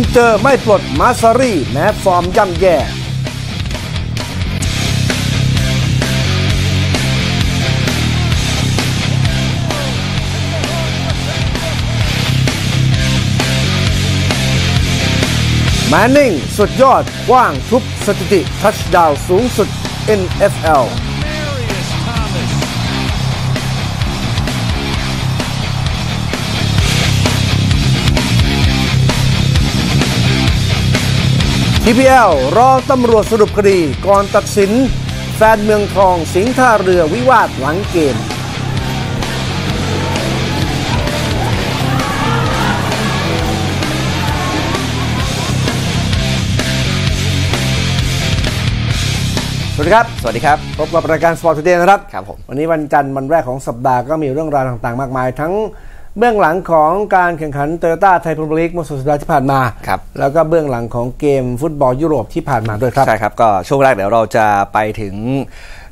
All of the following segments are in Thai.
ินเตอร์ไม่ปลดมาซซารีแม้ฟอร์มย่ำแย่แมนนิงสุดยอดขว้างทุบสถิติ ทัชดาวน์สูงสุด NFL TPL รอตำรวจสรุปคดีก่อนตัดสิน แฟนเมืองทองสิงห์ท่าเรือวิวาทหลังเกม สวัสดีครับ สวัสดีครับ พบกับรายการ Sport Today นะครับ ครับผม วันนี้วันจันทร์วันแรกของสัปดาห์ก็มีเรื่องราวต่างๆ มากมายทั้ง เบื้องหลังของการแข่งขันโตโยต้าไทยพรีเมียร์ลีกเมื่อสุดสัปดาห์ที่ผ่านมาครับแล้วก็เบื้องหลังของเกมฟุตบอลยุโรปที่ผ่านมาด้วยครับ ใช่ครับ ก็ช่วงแรกเดี๋ยวเราจะไปถึง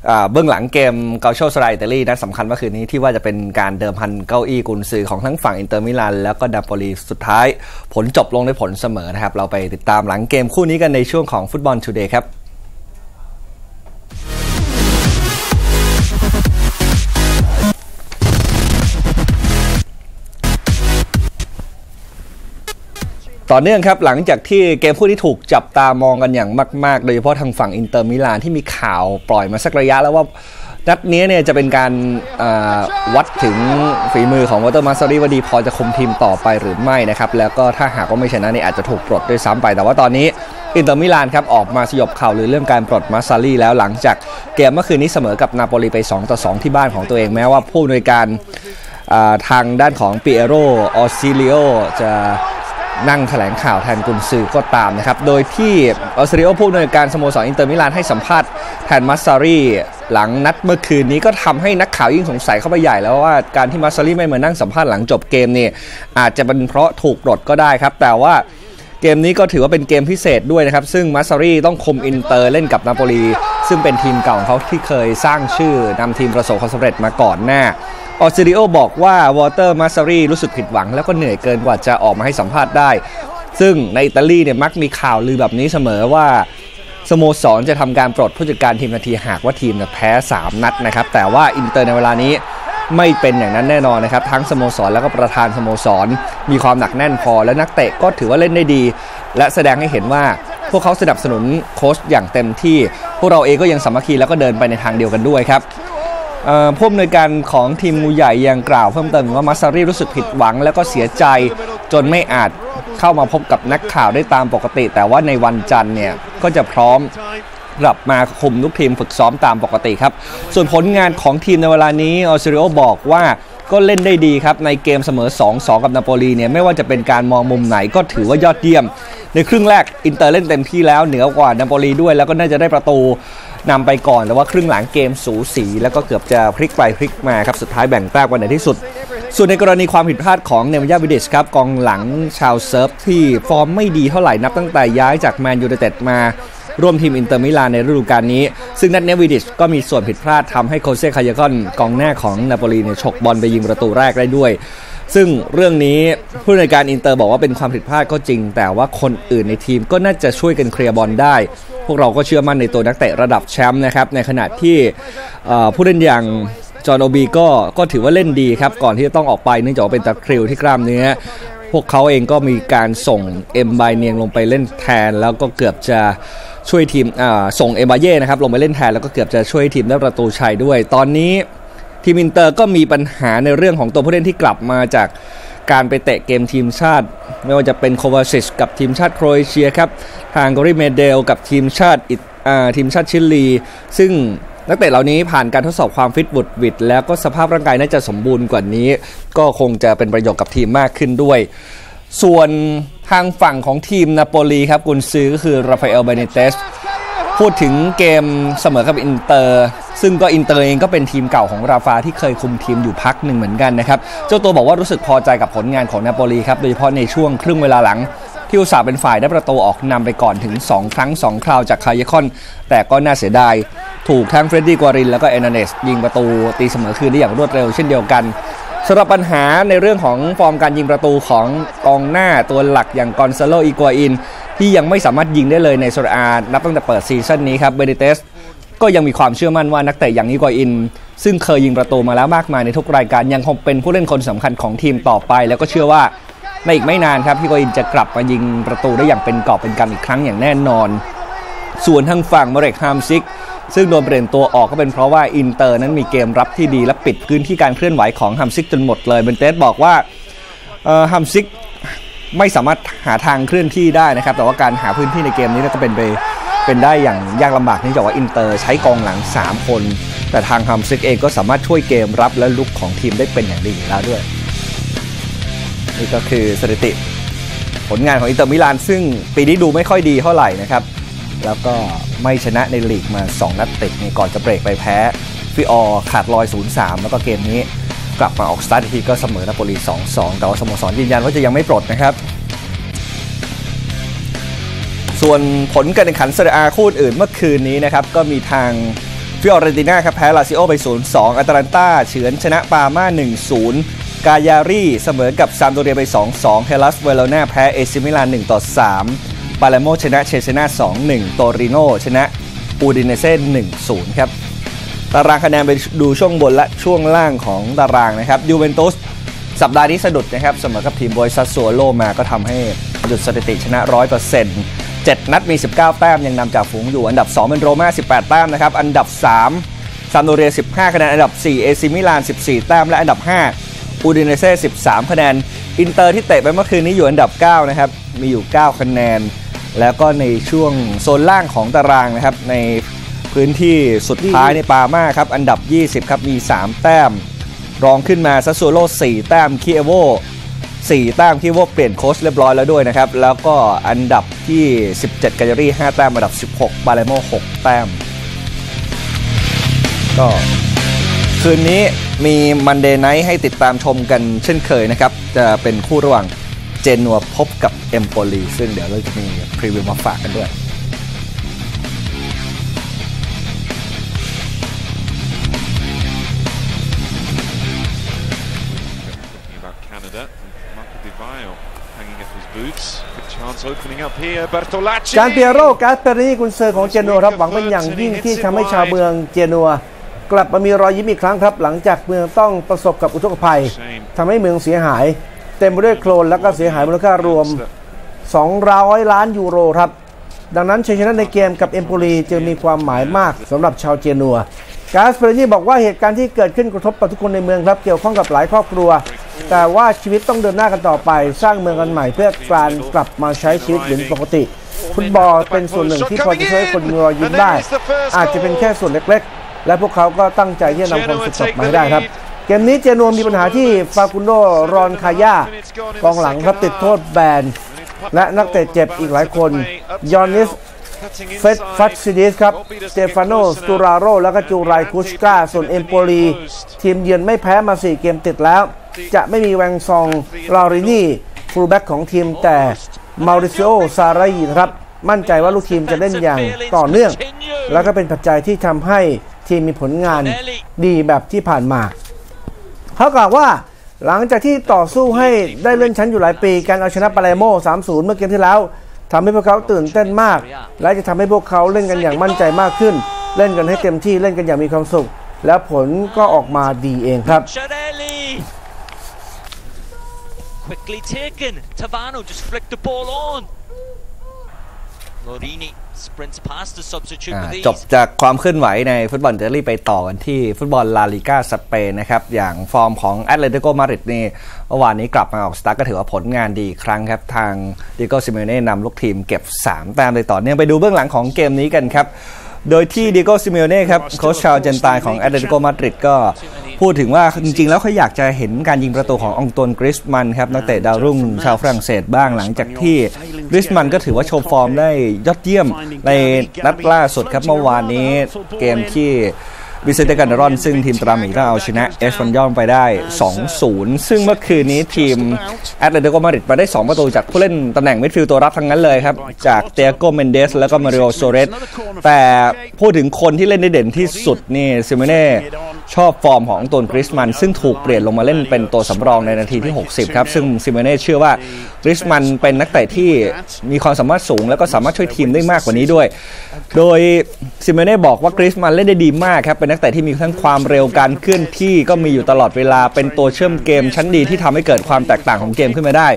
อ่าเบื้องหลังเกมเกาโชสไลอิตาลีนัดสำคัญเมื่อคืนนี้ที่ว่าจะเป็นการเดิมพันเก้าอี้กุนซือของทั้งฝั่งอินเตอร์มิลานแล้วก็นาโปลีสุดท้าย ผลจบลงด้วยผลเสมอนะครับ เราไปติดตามหลังเกมคู่นี้กันในช่วงของฟุตบอลทูเดย์ครับ ต่อเนื่องครับหลังจากที่เกมคู่ที่ถูกจับตามองกันอย่างมาก ๆ โดยเฉพาะทางฝั่งอินเตอร์มิลานที่มีข่าวปล่อยมาสักระยะแล้วว่านัดนี้เนี่ยจะเป็นการวัดถึงฝีมือของวอลเตอร์มาซซารีว่าดีพอจะคุมทีมต่อไปหรือไม่นะครับแล้วก็ถ้าหากว่าไม่ชนะเนี่ยอาจจะถูกปลดด้วยซ้ำไป แต่ว่าตอนนี้อินเตอร์มิลานครับออกมาสยบข่าวลือเรื่องการปลดมาซซารีแล้วหลังจากเกมเมื่อคืนนี้เสมอกับนาโปลีไป2ต่อ2ที่บ้านของตัวเองแม้ว่าผู้อำนวยการาทางด้านของปิเอโรออซิลิโอจะ นั่งแถลงข่าวแทนกุนซือก็ตามนะครับ โดยที่ออซิลิโอผู้อำนวยการสโมสรอินเตอร์มิลานให้สัมภาษณ์แทนมาซซารีหลังนัดเมื่อคืนนี้ก็ทำให้นักข่าวยิ่งสงสัยเข้าไปใหญ่แล้วว่าการที่มาซซารีไม่มานั่งสัมภาษณ์หลังจบเกมเนี่ยอาจจะเป็นเพราะถูกปลดก็ได้ครับ แต่ว่าเกมนี้ก็ถือว่าเป็นเกมพิเศษด้วยนะครับ ซึ่งมาซซารีต้องคุมอินเตอร์เล่นกับนาโปลีซึ่งเป็นทีมเก่าของเขาที่เคยสร้างชื่อนำทีมประสบความสำเร็จมาก่อนหน้า ออซิลิโอบอกว่าวอลเตอร์มาซซารีรู้สึกผิดหวัง แล้วก็เหนื่อยเกินกว่าจะออกมาให้สัมภาษณ์ได้ ซึ่งในอิตาลีเนี่ยมักมีข่าวลือแบบนี้เสมอว่าสโมสรจะทำการปลดผู้จัดการทีมทันทีหากว่าทีมแพ้ 3 นัดนะครับ แต่ว่าอินเตอร์ในเวลานี้ไม่เป็นอย่างนั้นแน่นอนนะครับ ทั้งสโมสรแล้วก็ประธานสโมสร มีความหนักแน่นพอและนักเตะก็ถือว่าเล่นได้ดี และแสดงให้เห็นว่าพวกเขาสนับสนุนโค้ชอย่างเต็มที่ พวกเราเองก็ยังสามัคคีแล้วก็เดินไปในทางเดียวกันด้วยครับ ผู้อำนวยการของทีมงูใหญ่ยังกล่าวเพิ่มเติมว่ามาซซารีรู้สึกผิดหวัง แล้วก็เสียใจจนไม่อาจเข้ามาพบกับนักข่าวได้ตามปกติ แต่ว่าในวันจันทร์เนี่ยก็จะพร้อมกลับมาคุมลูกทีมฝึกซ้อมตามปกติครับ ส่วนผลงานของทีมในเวลานี้ออสเตรเลียบอกว่าก็เล่นได้ดีครับ ในเกมเสมอ 2-2 กับนาโปลีเนี่ยไม่ว่าจะเป็นการมองมุมไหนก็ถือว่ายอดเยี่ยม ในครึ่งแรกอินเตอร์เล่นเต็มที่แล้วเหนือกว่านาโปลีด้วย แล้วก็น่าจะได้ประตู นำไปก่อนแต่ว่าครึ่งหลังเกมสูสี แล้วก็เกือบจะพลิกไปพลิกมาครับสุดท้ายแบ่งแต้มกันในที่สุด ส่วนในกรณีความผิดพลาดของเนมันยาวิดิชครับกองหลังชาวเซิร์ฟที่ฟอร์มไม่ดีเท่าไหร่นับตั้งแต่ย้ายจากแมนยูไนเต็ดมาร่วมทีมอินเตอร์มิลานในฤดูกาลนี้ ซึ่งนัดนี้วิดิชก็มีส่วนผิดพลาดทำให้โฮเซ่คาเยคอนกองหน้าของนาโปลีเนี่ยฉกบอลไปยิงประตูแรกได้ด้วย ซึ่งเรื่องนี้ผู้อำนวยการอินเตอร์บอกว่าเป็นความผิดพลาดก็จริง แต่ว่าคนอื่นในทีมก็น่าจะช่วยกันเคลียร์บอลได้ พวกเราก็เชื่อมั่นในตัวนักเตะระดับแชมป์นะครับ ในขณะที่ผู้เล่นอย่างจอห์นโอบีก็ก็ถือว่าเล่นดีครับ ก่อนที่จะต้องออกไปเนื่องจากเป็นตะคริวที่กล้ามเนื้อ พวกเขาเองก็มีการส่งเอ็มไบเนียงลงไปเล่นแทน แล้วก็เกือบจะช่วยทีมส่งเอ็มบาเย่นะครับลงไปเล่นแทนแล้วก็เกือบจะช่วยทีมได้ประตูชัยด้วย ตอนนี้ ทีมอินเตอร์ก็มีปัญหาในเรื่องของตัวผู้เล่นที่กลับมาจากการไปเตะเกมทีมชาติ ไม่ว่าจะเป็นโค v า c ิชกับทีมชาติโครเอเชียครับ ทางแกรี่เมเดลกับทีมชาติอิตอ่าทีมชาติชิลี ซึ่งนักเตะเหล่านี้ผ่านการทดสอบความฟิตบุดวิดแล้วก็สภาพร่างกายน่าจะสมบูรณ์กว่านี้ ก็คงจะเป็นประโยชน์กับทีมมากขึ้นด้วย ส่วนทางฝั่งของทีมนาโปลีครับกุนซือก็คือราฟาเอลเบนิเตส พูดถึงเกมเสมอกับอินเตอร์ ซึ่งก็อินเตอร์เองก็เป็นทีมเก่าของราฟาที่เคยคุมทีมอยู่พักหนึ่งเหมือนกันนะครับเจ้าตัวบอกว่ารู้สึกพอใจกับผลงานของนาโปลีครับโดยเฉพาะในช่วงครึ่งเวลาหลังที่อุตส่าห์เป็นฝ่ายได้ประตูออกนำไปก่อนถึง 2 ครั้ง 2 คราวจากคาเยคอน แต่ก็น่าเสียดาย ถูกทั้งเฟรดดี้กวาริน แล้วก็เอร์นาเนสยิงประตูตีเสมอคืนได้อย่างรวดเร็วเช่นเดียวกัน สำหรับปัญหาในเรื่องของฟอร์มการยิงประตูของกองหน้าตัวหลักอย่างกอนซาโลอีกัวอิน ที่ยังไม่สามารถยิงได้เลยในเซเรียอานับตั้งแต่เปิดซีซั่นนี้ครับเบนิเตสก็ยังมีความเชื่อมั่นว่านักเตะอย่างอีกัวอิน ซึ่งเคยยิงประตูมาแล้วมากมายในทุกรายการยังคงเป็นผู้เล่นคนสำคัญของทีมต่อไป แล้วก็เชื่อว่าในอีกไม่นานครับอีกัวอินจะกลับมายิงประตูได้อย่างเป็นกอบเป็นกำอีกครั้งอย่างแน่นอน ส่วนทางฝั่งมาเรกฮัมซิก ซึ่งโดนเปลี่ยนตัวออกก็เป็นเพราะว่าอินเตอร์นั้นมีเกมรับที่ดีและปิดพื้นที่การเคลื่อนไหวของฮัมซิกจนหมดเลยเบนิเตสบอกว่าฮัมซิกไม่สามารถหาทางเคลื่อนที่ได้นะครับ แต่ว่าการหาพื้นที่ในเกมนี้ก็เป็นไปเป็นได้อย่างยากลำบากเนื่องจากว่าอินเตอร์ใช้กองหลัง 3 คน แต่ทางฮัมซิกเองก็สามารถช่วยเกมรับและรุกของทีมได้เป็นอย่างดีแล้วด้วย นี่ก็คือสถิติ ผลงานของอินเตอร์มิลานซึ่งปีนี้ดูไม่ค่อยดีเท่าไหร่นะครับ แล้วก็ไม่ชนะในลีกมา 2 นัดติดนี่ก่อนจะเบรกไปแพ้ฟิออเรนติน่าขาดลอย 0-3 แล้วก็เกมนี้กลับมาออกสตาร์ทอีกทีก็เสมอนาโปลี 2-2 แต่ว่าสโมสรยืนยันว่าจะยังไม่ปลดนะครับ ส่วนผลการแข่งขันเซเรียอาคู่อื่นเมื่อคืนนี้นะครับ ก็มีทางฟิออเรนติน่าครับแพ้ลาซิโอไป 0-2อัตแลนตาเฉือนชนะปาม่า 1-0 กายารีเสมอกับซามโดเรียไป 2-2 เฮลัสเวโรนาแพ้เอซิมิลาน1-3 ปาเลโมชนะเชเซนา2-1 โตริโนชนะอูดิเนเซ่1-0 ครับ ตารางคะแนนไปดูช่วงบนและช่วงล่างของตารางนะครับยูเวนตุสสัปดาห์นี้สะดุดนะครับเสมอกับทีมบ๊วยซัสโซโลมาก็ทำให้หยุดสถิติชนะ 100% 7 นัดมี 19 แต้ม ยังนำจากฝูงอยู่ อันดับ 2 เป็นโรม่า 18 แต้มนะครับ อันดับ 3 ซามโดเรีย 15 คะแนน อันดับ 4 เอซิมิลาน 14 แต้ม และอันดับ 5 อูดิเนเซ่ 13 คะแนน อินเตอร์ที่เตะไปเมื่อคืนนี้อยู่อันดับ 9 นะครับ มีอยู่ 9 คะแนน แล้วก็ในช่วงโซนล่างของตารางนะครับ ในพื้นที่สุดท้ายในปาม่าครับ อันดับ 20 ครับมี 3 แต้ม รองขึ้นมาซัสโซโล4แต้มคีเอโว4แต้มคีเอโวเปลี่ยนโค้ชเรียบร้อยแล้วด้วยนะครับ แล้วก็อันดับที่ 17กาญารี5แต้มอันดับ 16 ปาเลโม6แต้ม ก็คืนนี้มี Monday Night ให้ติดตามชมกันเช่นเคยนะครับ จะเป็นคู่ระหว่าง เจนัวพบกับเอมโปลีซึ่งเดี๋ยวเราจะมีพรีวิวมาฝากกันด้วย Talking about Canada, and Marco Di Vaio hanging up his boots. Good chance opening up here. Bertolacci. การเปียโรกาสเปรินี่กุนซือของเจนัวครับหวังเป็นอย่างยิ่งที่ทำให้ชาวเมืองเจนัวกลับมามีรอยยิ้มอีกครั้งครับ หลังจากเมืองต้องประสบกับอุทกภัยทำให้เมืองเสียหาย เต็มไปด้วยโคลนแล้วก็เสียหายมูลค่ารวม 200 ล้านยูโรครับ ดังนั้นชัยชนะในเกมกับเอมโปลีจึงมีความหมายมากสำหรับชาวเจนัวกาสเปอร์นี่บอกว่าเหตุการณ์ที่เกิดขึ้นกระทบต่อทุกคนในเมืองครับเกี่ยวข้องกับหลายครอบครัว แต่ว่าชีวิตต้องเดินหน้ากันต่อไป สร้างเมืองกันใหม่เพื่อการกลับมาใช้ชีวิตเหมือนปกติ ฟุตบอลเป็นส่วนหนึ่งที่พอจะช่วยคนมีรอยยิ้มได้ อาจจะเป็นแค่ส่วนเล็ก ๆ และพวกเขาก็ตั้งใจที่จะนำความสุขกลับมาให้ได้ครับ เกมนี้เจนัวมีปัญหาที่ฟากุนโดรอนคาย่ากองหลังครับติดโทษแบน และนักเตะเจ็บอีกหลายคนยอนิสเฟตฟัตซิดิสครับสเตฟานโนสตูราโรแล้วก็จูไรคุชกาส่วนเอมโปลี ทีมเยือนไม่แพ้มา 4 เกมติดแล้ว จะไม่มีแวงซองโลรินีฟูลแบ็กของทีมแต่เมาริซิโอซาร์รีครับมั่นใจว่าลูกทีมจะเล่นอย่างต่อเนื่อง แล้วก็เป็นปัจจัยที่ทำให้ทีมมีผลงานดีแบบที่ผ่านมา เขากล่าวว่าหลังจากที่ต่อสู้ให้ได้เลื่อนชั้นอยู่หลายปี การเอาชนะปาเลโม 3-0 เมื่อเกมที่แล้วทำให้พวกเขาตื่นเต้นมาก และจะทำให้พวกเขาเล่นกันอย่างมั่นใจมากขึ้น เล่นกันให้เต็มที่เล่นกันอย่างมีความสุข แล้วผลก็ออกมาดีเองครับ Quickly taken. Tavano just flicked the ball on. Laurini sprints past the substitute อ่า with จบ ease. จากความเคลื่อนไหวในฟุตบอลเดลี่ไปต่อกันที่ฟุตบอลลาลิก้าสเปนนะครับ อย่างฟอร์มของแอตเลติโกมาดริดนี่เมื่อวานนี้กลับมาออกสตาร์ทก็ถือว่าผลงานดีอีกครั้งครับ ทางดิเอโกซิเมโอเน่นำลูกทีมเก็บ 3 แต้มเลยต่อเนื่องไปดูเบื้องหลังของเกมนี้กันครับ โดยที่ดิเอโกซิเมโอเน่ครับโค้ชชาวอาร์เจนไตน์ของแอตเลติโกมาดริดก็พูดถึงว่าจริงๆ แล้วเขาอยากจะเห็นการยิงประตูขององตวนกริสมันครับนักเตะดาวรุ่งชาวฝรั่งเศสบ้างหลังจากที่กริสมันก็ถือว่าโชว์ฟอร์มได้ยอดเยี่ยมในนัดล่าสุดครับเมื่อวานนี้เกมที่ วิเซนเตกัลเดรอนซึ่งทีมตราหมีก็เอาชนะเอสปันยอลไปได้ 2-0 ซึ่งเมื่อคืนนี้ทีมแอตเลติโกมาดริดมาได้ 2 ประตูจากผู้เล่นตำแหน่งมิดฟิลด์ตัวรับทั้งนั้นเลยครับ จากเตียโกเมนเดส แล้วก็มาริโอซัวเรสแต่พูดถึงคนที่เล่นได้เด่นที่สุดนี่ซิเมโอเน่ ชอบฟอร์มของตัวกริสมัน ซึ่งถูกเปลี่ยนลงมาเล่นเป็นตัวสำรองในนาทีที่ 60 ครับ ซึ่งซิเมโอเน่เชื่อว่ากริสมันเป็นนักเตะที่มีความสามารถสูง แล้วก็สามารถช่วยทีมได้มากกว่านี้ด้วย โดยซิเมโอเน่บอกว่ากริสมันเล่นได้ดีมากครับ เป็นนักเตะที่มีทั้งความเร็วการเคลื่อนที่ก็มีอยู่ตลอดเวลาเป็นตัวเชื่อมเกมชั้นดีที่ทำให้เกิดความแตกต่างของเกมขึ้นมาได้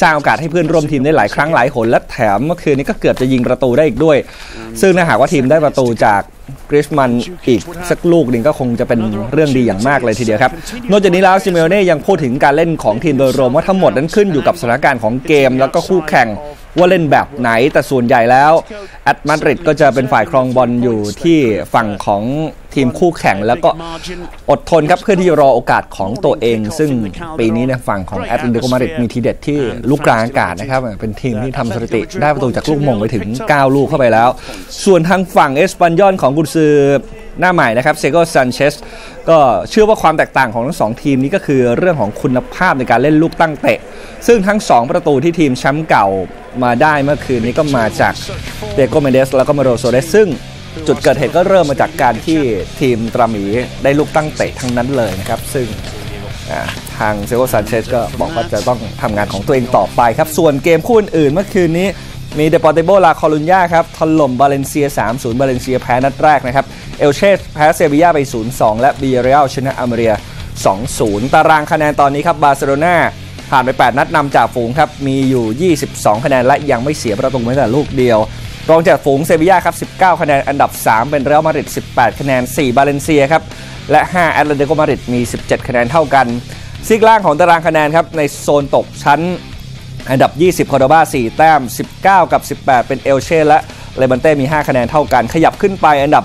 สร้างโอกาสให้เพื่อนร่วมทีมได้หลายครั้งหลายหนและแถมเมื่อคืนนี้ก็เกือบจะยิงประตูได้อีกด้วย ซึ่งถ้าหากว่าทีมได้ประตูจาก กริสมันอีกสักลูกหนึ่งก็คงจะเป็นเรื่องดีอย่างมากเลยทีเดียวครับ นอกจากนี้แล้วซิเมโอเน่ยังพูดถึงการเล่นของทีมโดยรวมว่าทั้งหมดนั้นขึ้นอยู่กับสถานการณ์ของเกม แล้วก็คู่แข่ง ว่าเล่นแบบไหนแต่ส่วนใหญ่แล้วแอตมาดริดก็จะเป็นฝ่ายครองบอลอยู่ที่ฝั่งของทีมคู่แข่งแล้วก็อดทนครับเพื่อที่จะรอโอกาสของตัวเอง ซึ่งปีนี้เนี่ยฝั่งของแอตเลติโกมาดริดมีทีเด็ดที่ลูกกลางอากาศนะครับ เป็นทีมที่ทำสถิติได้ประตูจากลูกโหม่งไปถึง 9 ลูกเข้าไปแล้ว ส่วนทางฝั่งเอสปันยอลของกุนซือ หน้าใหม่นะครับเซโกซันเชสก็เชื่อว่าความแตกต่างของทั้งสองทีมนี้ก็คือเรื่องของคุณภาพในการเล่นลูกตั้งเตะ ซึ่งทั้ง 2 ประตูที่ทีมแชมป์เก่ามาได้เมื่อคืนนี้ก็มาจากเตียโกเมนเดสแล้วก็มาริโอซัวเรสซึ่งจุดเกิดเหตุก็เริ่มมาจากการที่ทีมตราหมีได้ลูกตั้งเตะทั้งนั้นเลยนะครับ ซึ่งทางเซโกซันเชสก็บอกว่าจะต้องทำงานของตัวเองต่อไปครับ ส่วนเกมคู่อื่นๆเมื่อคืนนี้ มีเดปอร์ติโบลาคอลุญญาครับถล่มบาเลนเซีย 3-0 บาเลนเซียแพ้นัดแรกนะครับ เอลเช่แพ้เซบียาไป 0-2 และบียาร์เรอัลชนะอัลเมเรีย2-0 ตารางคะแนนตอนนี้ครับบาร์เซโลนาผ่านไป 8 นัดนำจากฝูงครับมีอยู่ 22 คะแนนและยังไม่เสียประตูแม้แต่ลูกเดียว รองจากฝูงเซบียาครับ 19 คะแนนอันดับ 3 เป็นเรอัลมาดริด 18 คะแนน 4 บาเลนเซียครับและ5แอตเลติโกมาดริดมี 17 คะแนนเท่ากันซีกล่างของตารางคะแนนครับในโซนตกชั้น อันดับ 20 คอร์โดบา4แต้ม 19 กับ 18 เป็นเอลเช่และเลบันเต้มี 5 คะแนนเท่ากัน ขยับขึ้นไปอันดับ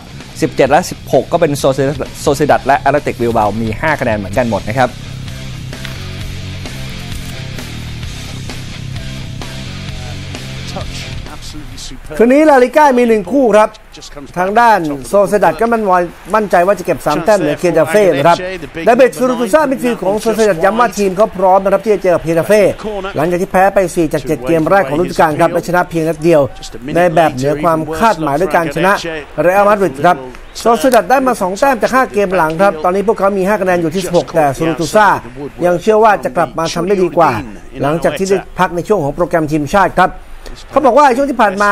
17 และ 16 ก็เป็นโซเซียดัดและแอตเลติกบิลเบามี 5 คะแนนเหมือนกันหมดนะครับคืนนี้ลาลิก้ามีหนึ่งคู่ครับ ทางด้านโซเซียดัดก็มันมั่นใจว่าจะเก็บ 3 แต้มเหนือเกตาเฟ่นะครับดาบิดซูรูตูซ่ามิดฟิลด์ของโซเซียดัดย้ำว่าทีมเขาพร้อมนะครับที่จะเจอกับเคียร์เฟ่หลังจากที่แพ้ไป 4 จาก 7 เกมแรกของฤดูกาลครับและชนะเพียงนัดเดียว ในแบบเหนือความคาดหมายด้วยการชนะเรอัลมาดริดครับโซเซดัดได้มา 2 แต้มจาก 5 เกมหลังครับ ตอนนี้พวกเขามี 5 คะแนนอยู่ที่ 16 แต่ซูรุตุซ่ายังเชื่อว่าจะกลับมาทำได้ดีกว่า หลังจากที่ได้พักในช่วงของโปรแกรมทีมชาติครับ เขาบอกว่าช่วงที่ผ่านมา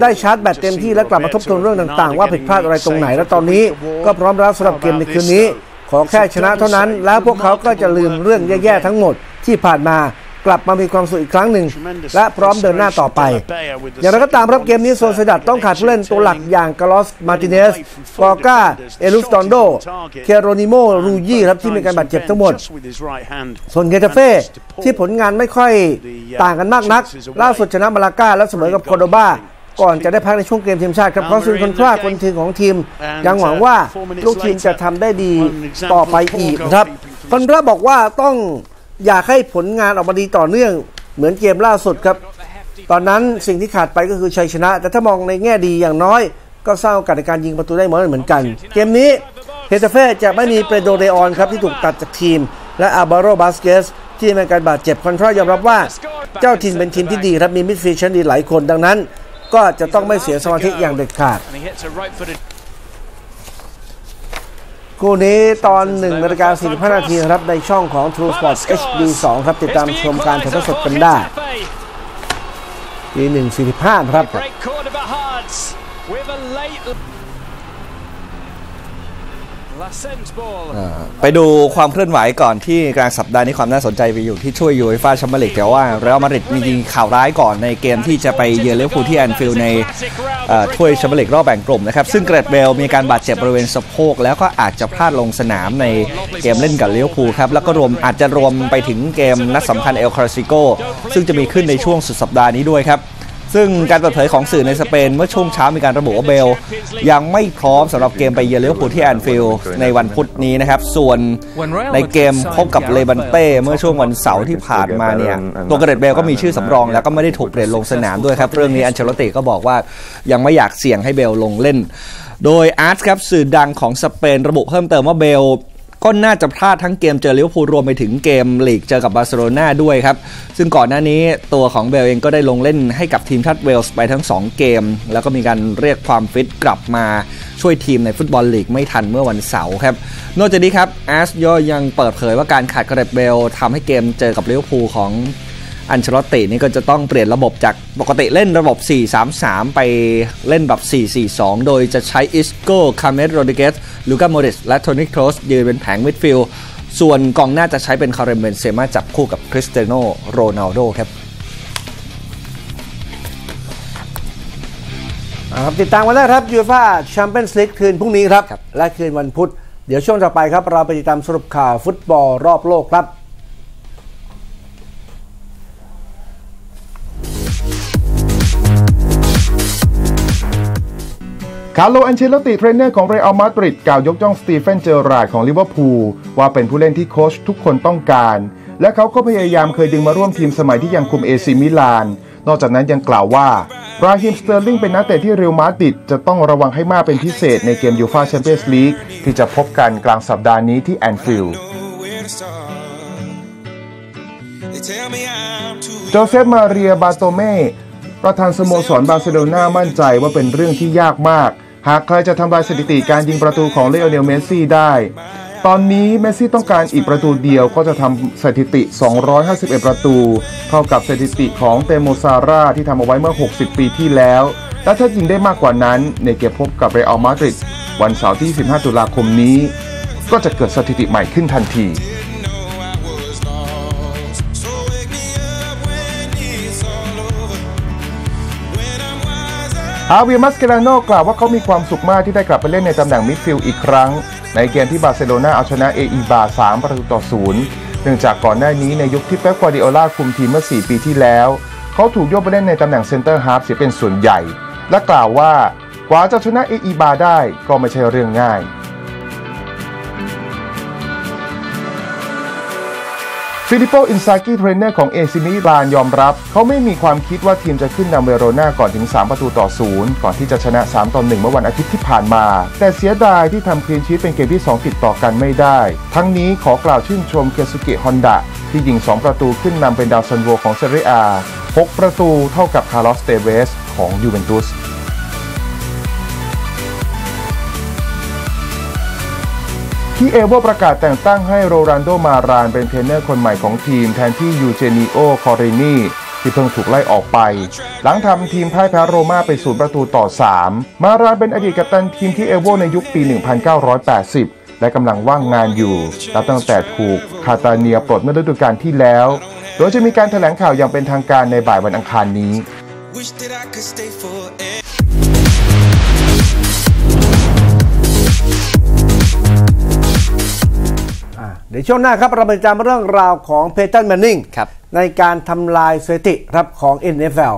ได้ชาร์จแบตเต็มที่และกลับมาทบทวนเรื่องต่างๆ ว่าผิดพลาดอะไรตรงไหนและตอนนี้ ก็พร้อมแล้วสำหรับเกมในคืนนี้ ขอแค่ชนะเท่านั้น แล้วพวกเขาก็จะลืมเรื่องแย่ๆทั้งหมดที่ผ่านมา กลับมามีความสุขอีกครั้งหนึ่ง และพร้อมเดินหน้าต่อไป อย่างไรก็ตามครับเกมนี้โซเซดัดต้องขาดผู้เล่นตัวหลักอย่างกาลอสมาติเนสกอก้าเอลุสตอนโดเคโรนิโมรูยี่ครับที่มีการบาดเจ็บทั้งหมด ส่วนเกตาเฟ่ที่ผลงานไม่ค่อยต่างกันมากนัก ล่าสุดชนะมาลาก้าและเสมอกับโคโดบาก่อนจะได้พักในช่วงเกมทีมชาติครับเพราะซึ่งคนคล้าคนทีมของทีม ยังหวังว่าลูกทีมจะทำได้ดีต่อไปอีกครับคอนทราบอกว่าต้อง อยากให้ผลงานออกมาดีต่อเนื่อง เหมือนเกมล่าสุดครับ ตอนนั้นสิ่งที่ขาดไปก็คือชัยชนะ แต่ถ้ามองในแง่ดีอย่างน้อย ก็สร้างโอกาสในการยิงประตูได้เหมือนกัน เกมนี้เกตาเฟ่จะไม่มีเปโดรเลออนครับที่ถูกตัดจากทีม และอัลบาโรบาสเกซที่มีการบาดเจ็บคอนทรายอมรับว่า เจ้าทีมเป็นทีมที่ดีครับมีมิดฟิลด์ชั้นดีหลายคนดังนั้น ก็จะต้องไม่เสียสมาธิอย่างเด็ดขาด คู่นี้ตอน1นาฬิกา45นาทีครับในช่องของ True Sports HD 2ครับ ติดตามชมการถ่ายทอดสดกันได้ที1.45ครับ ไปดูความเคลื่อนไหวก่อนที่กลางสัปดาห์นี้ความน่าสนใจไปอยู่ที่ช่วยยูเอฟ่าแชมเปี้ยนลีกแต่ว่าเรอัลมาดริดมีข่าวร้ายก่อนในเกมที่จะไปเยือนลิเวอร์พูลที่แอนฟิลด์ในถ้วยแชมเปี้ยนลีกรอบแบ่งกลุ่มนะครับ ซึ่งแกเร็ธเบลมีการบาดเจ็บบริเวณสะโพก แล้วก็อาจจะพลาดลงสนามในเกมเล่นกับลิเวอร์พูลครับ แล้วก็รวมอาจจะรวมไปถึงเกมนัดสำคัญเอลคลาสิโกซึ่งจะมีขึ้นในช่วงสุดสัปดาห์นี้ด้วยครับ ซึ่งการเปิดเผยของสื่อในสเปน เมื่อช่วงเช้ามีการระบุว่าเบล ยังไม่พร้อมสำหรับเกมไปเยือนลิเวอร์พูลที่แอนฟิลด์ในวันพุธนี้นะครับ ส่วนในเกมพบกับเลบานเต้เมื่อช่วงวันเสาร์ที่ผ่านมาเนี่ยตัวแกเร็ธเบลก็มีชื่อสำรอง แล้วก็ไม่ได้ถูกเปลี่ยนลงสนามด้วยครับ เรื่องนี้อันเชลอตติก็บอกว่ายังไม่อยากเสี่ยงให้เบลลงเล่น โดยอาร์ตครับสื่อดังของสเปนระบุเพิ่มเติมว่าเบล ก็น่าจะพลาดทั้งเกมเจอลิเวอร์พูลรวมไปถึงเกมลีกเจอกับบาร์เซโลนาด้วยครับ ซึ่งก่อนหน้านี้ตัวของเบลเองก็ได้ลงเล่นให้กับทีมชาติเวลส์ไปทั้ง 2 เกม แล้วก็มีการเรียกความฟิตกลับมาช่วยทีมในฟุตบอลลีกไม่ทันเมื่อวันเสาร์ครับ นอกจากนี้ครับอาสยังยังเปิดเผยว่าการขาดแกเร็ธเบลทำให้เกมเจอกับลิเวอร์พูลของ อันเชลอตตินี่ก็จะต้องเปลี่ยนระบบจากปกติเล่นระบบ 4-3-3 ไปเล่นแบบ 4-4-2 โดยจะใช้อิสโก้ฮาเมสโรดริเกซลูกาโมดริชและโทนี่โครสยืนเป็นแผงมิดฟิลด์ส่วนกองหน้าจะใช้เป็นคาร์เรมเบนเซม่าจับคู่กับคริสเตียโนโรนัลโดครับอ่าครับติดตามกันได้ครับยูฟ่าแชมเปี้ยนส์ลีกคืนพรุ่งนี้ครับครับ และคืนวันพุธ เดี๋ยวช่วงต่อไปครับ เราไปติดตามสรุปข่าวฟุตบอลรอบโลกครับ คาร์โลอันเชลอตติเทรนเนอร์ของเรอัลมาดริดกล่าวยกย่องสตีเฟนเจอราร์ดของลิเวอร์พูลว่าเป็นผู้เล่นที่โค้ชทุกคนต้องการ และเขาก็พยายามเคยดึงมาร่วมทีมสมัยที่ยังคุมเอซีมิลาน นอกจากนั้นยังกล่าวว่าราฮิมสเตอร์ลิงเป็นนักเตะที่เรอัลมาดริดจะต้องระวังให้มากเป็นพิเศษในเกมยูฟาแชมเปี้ยนส์ลีกที่จะพบกันกลางสัปดาห์นี้ที่แอนฟิลด์ where to start. They tell me I'm too โจเซปมาเรียบาร์โตเมว ประธานสโมสรบาร์เซโลนามั่นใจว่าเป็นเรื่องที่ยากมาก หากใครจะทำลายสถิติการยิงประตูของลิโอเนลเมสซี่ได้ ตอนนี้เมสซี่ต้องการอีกประตูเดียวก็จะทำสถิติ 251 ประตู เท่ากับสถิติของเตลโมซาร่าที่ทำเอาไว้เมื่อ 60 ปีที่แล้ว และถ้ายิงได้มากกว่านั้น ในเกมพบกับเรอัลมาดริดวันเสาร์ที่ 15 ตุลาคมนี้ ก็จะเกิดสถิติใหม่ขึ้นทันที ฮาเวียร์มาสเคราโนกล่าวว่าเขามีความสุขมากที่ได้กลับไปเล่นในตำแหน่งมิดฟิลด์อีกครั้ง ในเกมที่บาร์เซโลนาเอาชนะเออิบาร์3ประตูต่อศูนย์เนื่องจากก่อนหน้านี้ในยุคที่เป๊ปกวาร์ดิโอลาคุมทีมเมื่อ 4 ปีที่แล้ว เขาถูกโยกไปเล่นในตำแหน่งเซนเตอร์ฮาร์ฟเสียเป็นส่วนใหญ่ และกล่าวว่ากว่าจะชนะเออิบาร์ได้ก็ไม่ใช่เรื่องง่าย ฟิลิปโปอินซากิเทรนเนอร์ของเอซีมิลานยอมรับ เขาไม่มีความคิดว่าทีมจะขึ้นนำเวโรนาก่อนถึง 3 ประตูต่อศูนย์ก่อนที่จะชนะ 3 ต่อ 1 เมื่อวันอาทิตย์ที่ผ่านมา แต่เสียดายที่ทำคลีนชีตเป็นเกมที่ 2 ติดต่อกันไม่ได้ ทั้งนี้ขอกล่าวชื่นชมเคซุเกะฮอนดะที่ยิง 2 ประตูขึ้นนำเป็นดาวซันโวของเซเรียอา6ประตูเท่ากับคาร์ลอสเตเวสของยูเวนตุส ที่เอเวอร์ประกาศแต่งตั้งให้โรลันโดมารานเป็นเทรนเนอร์คนใหม่ของทีมแทนที่ยูเจนิโอ คอรินีที่เพิ่งถูกไล่ออกไป หลังทำทีมพ่ายแพ้โรม่าไปศูนย์ประตูต่อ 3 มารานเป็นอดีตกัปตันทีมที่เอเวอร์ในยุคปี 1980และกำลังว่างงานอยู่นับตั้งแต่ถูกคาตาเนียปลดเมื่อฤดูกาลที่แล้ว โดยจะมีการแถลงข่าวอย่างเป็นทางการในบ่ายวันอังคารนี้ ช่วงหน้าครับเราไปติดตามเรื่องราวของเพตันแมนนิงครับในการทำลายสถิติครับของ NFL